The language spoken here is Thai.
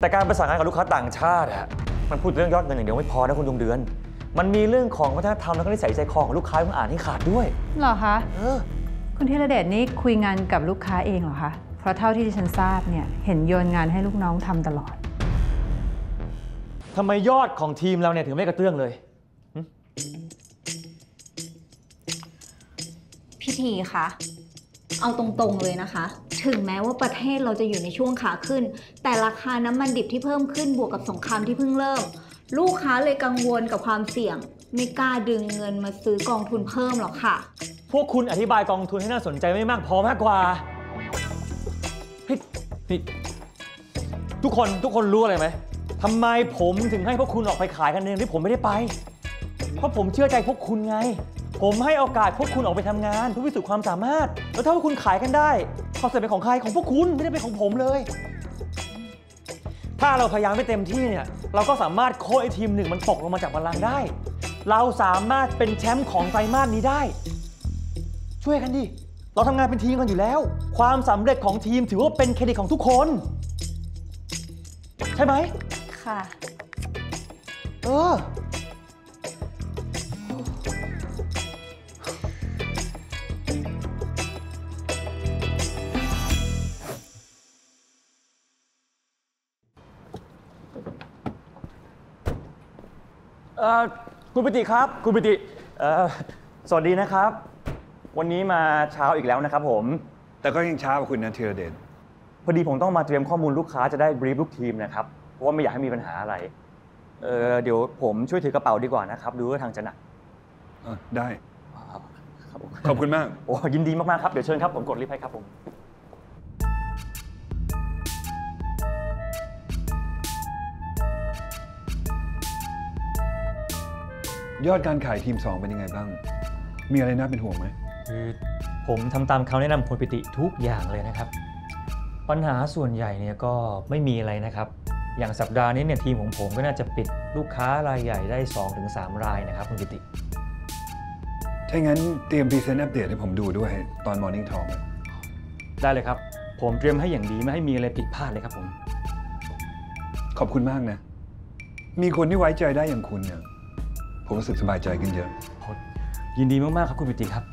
แต่การประสานงานกับลูกค้าต่างชาติอะมันพูดเรื่องยอดเงินอย่างเดียวไม่พอนะคุณดวงเดือน มันมีเรื่องของวัฒนธรรมแล้วก็นิสัยใจคอของลูกค้าต้องอ่านให้ขาดด้วยเหรอคะเออคุณธีรเดชนี่คุยงานกับลูกค้าเองเหรอคะเพราะเท่าที่ดิฉันทราบเนี่ยเห็นโยนงานให้ลูกน้องทำตลอดทำไมยอดของทีมเราเนี่ยถึงไม่กระเตื้องเลยพี่ทีคะเอาตรงๆเลยนะคะ ถึงแม้ว่าประเทศเราจะอยู่ในช่วงขาขึ้น แต่ราคาน้ำมันดิบที่เพิ่มขึ้นบวกกับสงครามที่เพิ่งเริ่ม ลูกค้าเลยกังวลกับความเสี่ยง ไม่กล้าดึงเงินมาซื้อกองทุนเพิ่มหรอกค่ะ พวกคุณอธิบายกองทุนให้น่าสนใจไม่มากพอมากกว่าเฮ้ยนี่ทุกคนทุกคนรู้อะไรไหมทำไมผมถึงให้พวกคุณออกไปขายกันเองที่ผมไม่ได้ไป เพราะผมเชื่อใจพวกคุณไง ผมให้โอกาสพวกคุณออกไปทำงานเพื่อพิสูจน์ความสามารถ แล้วถ้าพวกคุณขายกันได้ความสำเร็จเป็นของใครของพวกคุณไม่ได้เป็นของผมเลย ถ้าเราพยายามไม่เต็มที่เนี่ย เราก็สามารถโค้ชไอ้ทีมหนึ่งมันตกลงมาจากบัลลังก์ได้ เราสามารถเป็นแชมป์ของไตรมาสนี้ได้ ช่วยกันดิ เราทำงานเป็นทีมกันอยู่แล้ว ความสำเร็จของทีมถือว่าเป็นเครดิตของทุกคน ใช่ไหม ค่ะ เออ เอ่อคุณปิติครับคุณปิติเอ่อสวัสดีนะครับ วันนี้มาเช้าอีกแล้วนะครับผม แต่ก็ยังช้ากว่าคุณนะธีรเดชพอดีผมต้องมาเตรียมข้อมูลลูกค้าจะได้บรีฟลูกทีมนะครับเพราะว่าไม่อยากให้มีปัญหาอะไรเออเดี๋ยวผมช่วยถือกระเป๋าดีกว่านะครับ ดูว่าทางจะหนักอะได้ ครับผมขอบคุณมาก โอ้ยินดีมากๆครับ เดี๋ยวเชิญครับ ผมกดรีบให้ครับผม ยอดการขายทีม 2 เป็นยังไงบ้าง มีอะไรน่าเป็นห่วงไหม คือผมทำตามคำแนะนำคุณปิติทุกอย่างเลยนะครับ ปัญหาส่วนใหญ่เนี่ยก็ไม่มีอะไรนะครับ อย่างสัปดาห์นี้เนี่ยทีมของผมก็น่าจะปิดลูกค้ารายใหญ่ได้ 2-3 รายนะครับคุณปิติ ถ้างั้นเตรียมพรีเซนต์อัปเดตให้ผมดูด้วยตอน Morning Talk อะได้เลยครับ ผมเตรียมให้อย่างดีไม่ให้มีอะไรผิดพลาดเลยครับผม ขอบคุณมากนะ มีคนที่ไว้ใจได้อย่างคุณเนี่ย ผมรู้สึกสบายใจขึ้นเยอะยินดีมากๆครับคุณปิติครับ